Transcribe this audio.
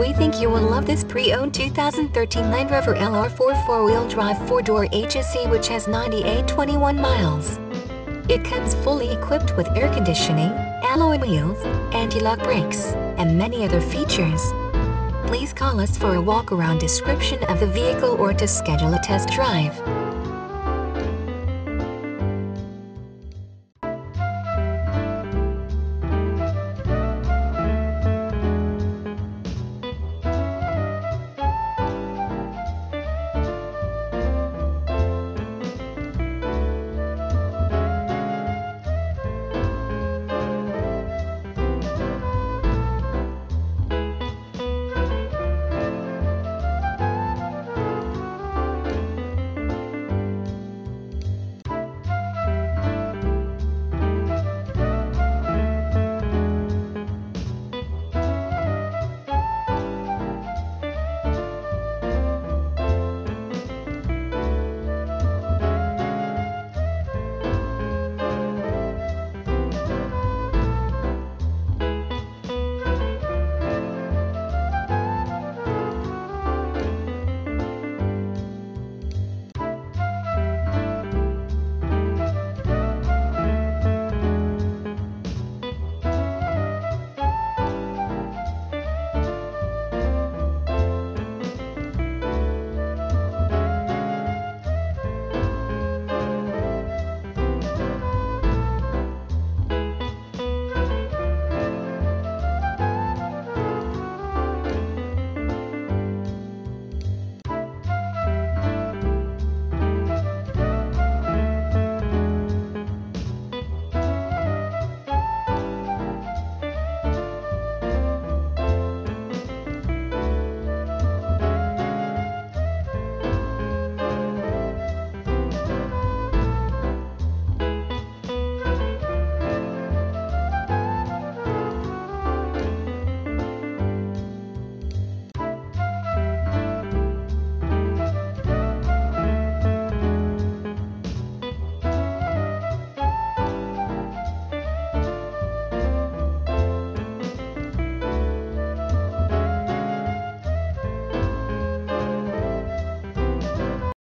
We think you will love this pre-owned 2013 Land Rover LR4 4-wheel drive 4-door HSE which has 9821 miles. It comes fully equipped with air conditioning, alloy wheels, anti-lock brakes, and many other features. Please call us for a walk-around description of the vehicle or to schedule a test drive.